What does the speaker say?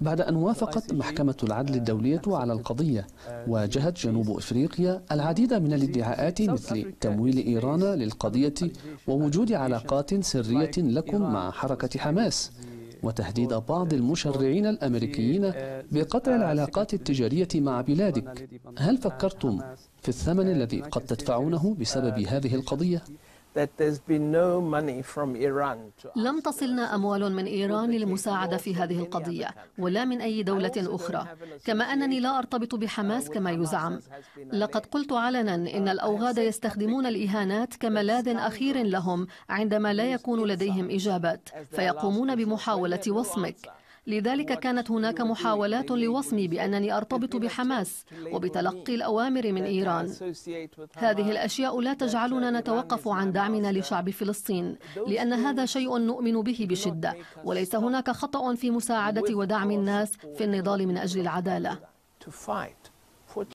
بعد أن وافقت محكمة العدل الدولية على القضية واجهت جنوب إفريقيا العديد من الادعاءات مثل تمويل إيران للقضية ووجود علاقات سرية لكم مع حركة حماس وتهديد بعض المشرعين الأمريكيين بقطع العلاقات التجارية مع بلادك هل فكرتم في الثمن الذي قد تدفعونه بسبب هذه القضية؟ لم تصلنا أموال من إيران للمساعدة في هذه القضية ولا من أي دولة أخرى. كما أنني لا أرتبط بحماس كما يزعم. لقد قلت علنا إن الأوغاد يستخدمون الإهانات كملاذ أخير لهم عندما لا يكون لديهم إجابات فيقومون بمحاولة وصمك. لذلك كانت هناك محاولات لوصمي بأنني أرتبط بحماس وبتلقي الأوامر من إيران. هذه الأشياء لا تجعلنا نتوقف عن دعمنا لشعب فلسطين لأن هذا شيء نؤمن به بشدة وليس هناك خطأ في مساعدة ودعم الناس في النضال من أجل العدالة.